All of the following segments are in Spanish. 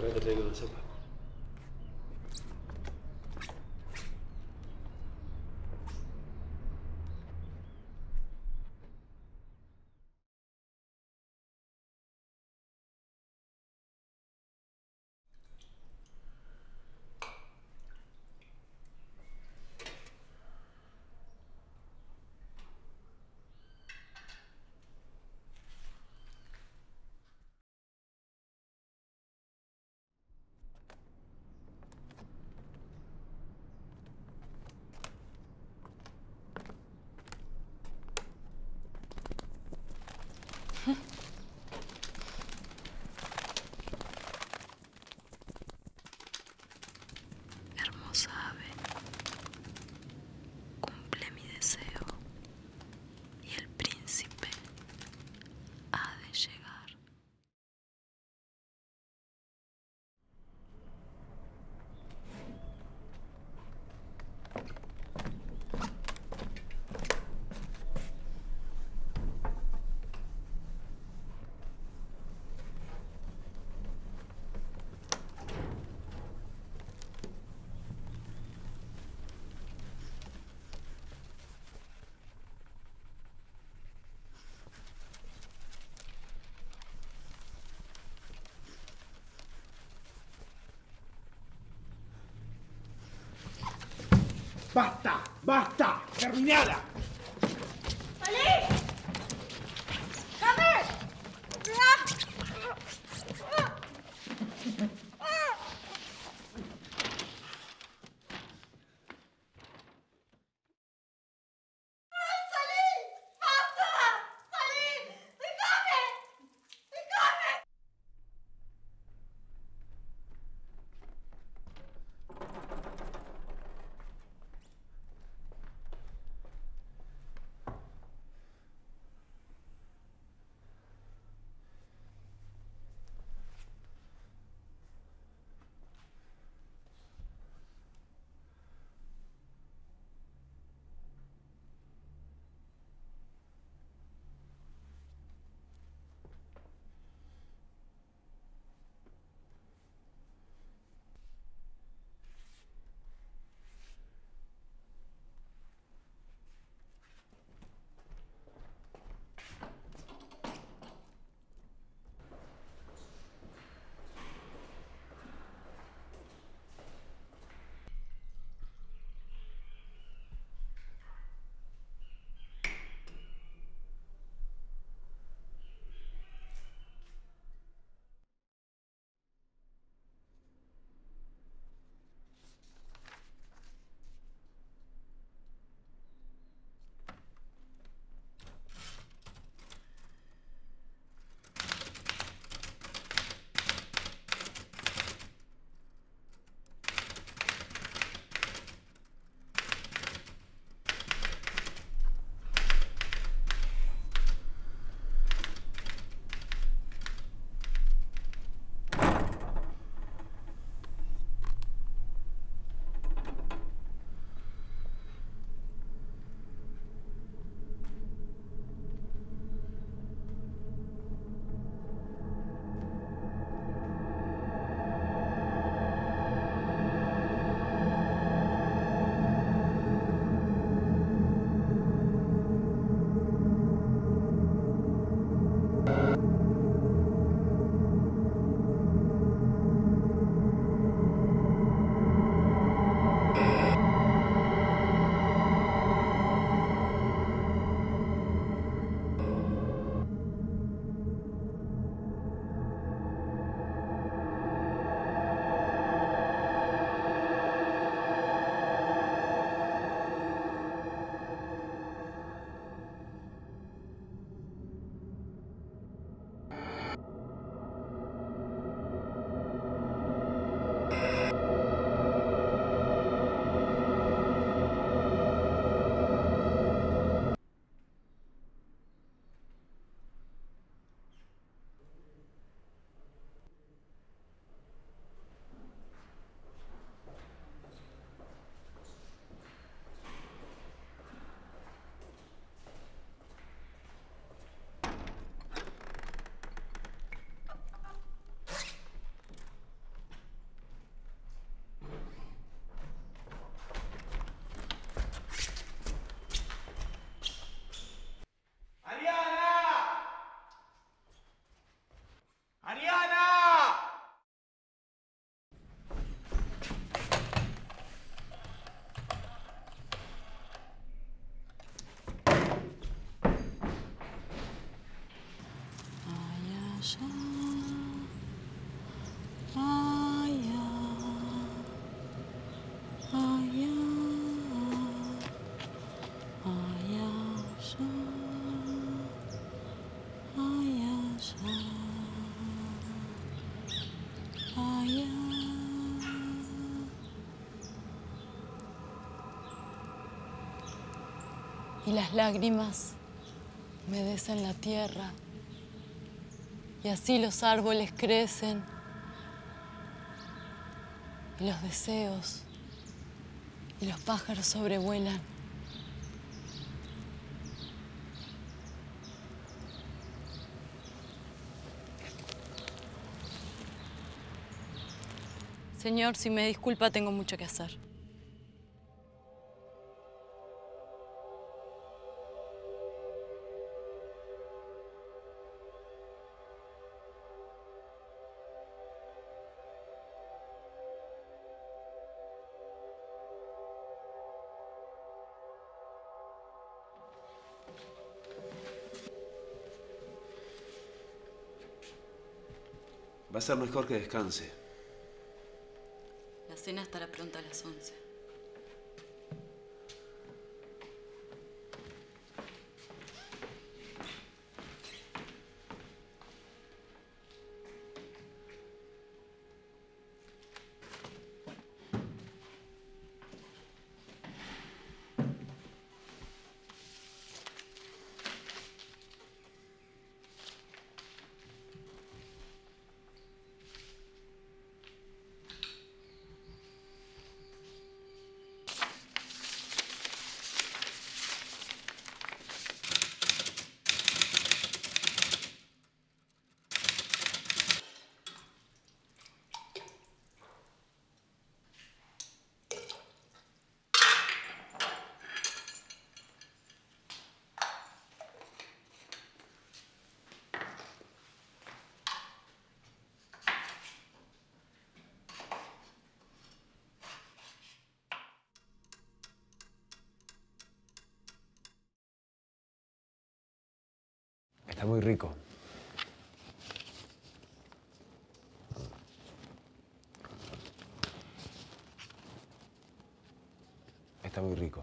Ahora te traigo la sopa. ¡Basta! ¡Basta! ¡Terminada! Y las lágrimas humedecen la tierra. Y así los árboles crecen. Y los deseos. Y los pájaros sobrevuelan. Señor, si me disculpa, tengo mucho que hacer. Va a ser mejor que descanse. La cena estará pronta a las 11. Está muy rico. Está muy rico.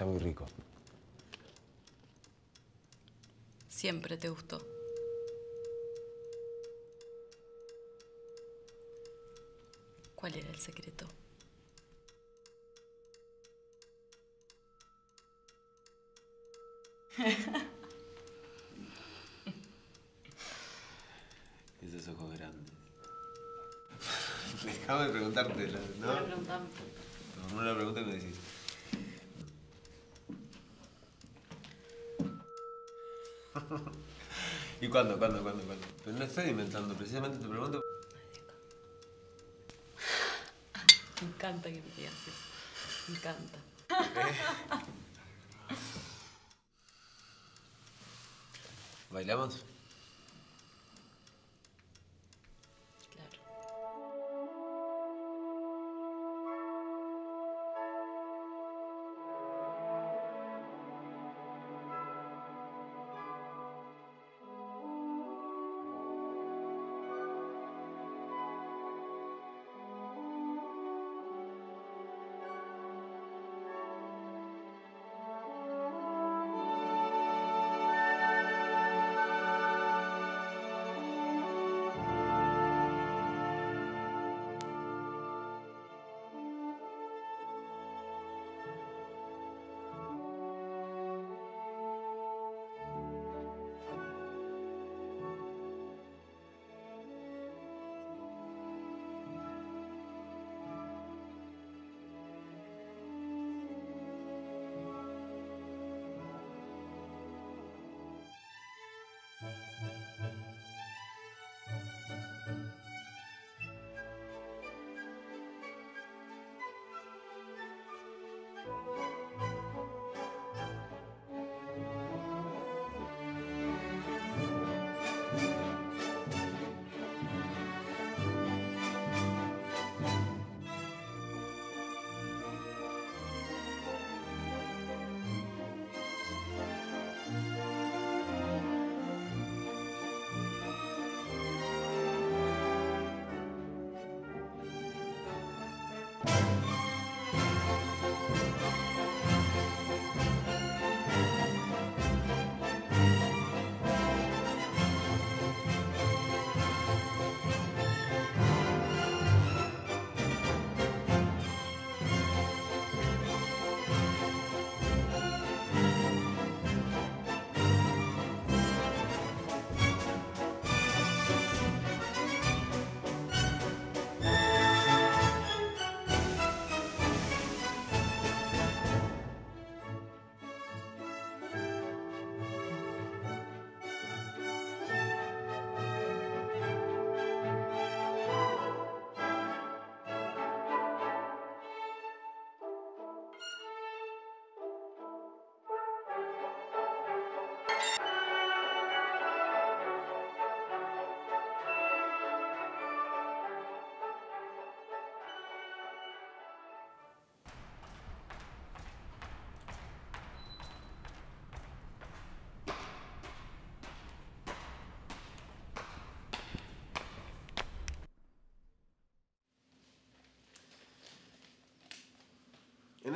Está muy rico. Siempre te gustó. ¿Cuál era el secreto? Esos ojos grandes. Déjame preguntarte, ¿no? No, la pregunta y me decís. ¿Y cuándo, cuándo, cuándo, cuándo? Pero no estoy inventando, precisamente te pregunto. Me encanta que me digas. Me encanta. ¿Eh? ¿Bailamos?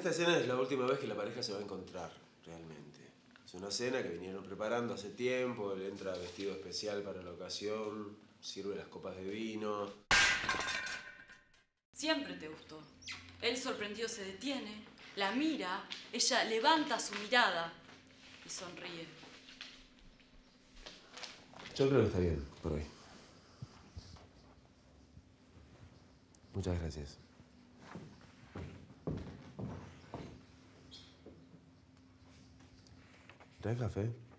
Esta escena es la última vez que la pareja se va a encontrar, realmente. Es una cena que vinieron preparando hace tiempo, él entra vestido especial para la ocasión, sirve las copas de vino. Siempre te gustó. Él sorprendido se detiene, la mira, ella levanta su mirada y sonríe. Yo creo que está bien por hoy. Muchas gracias. Pega, café.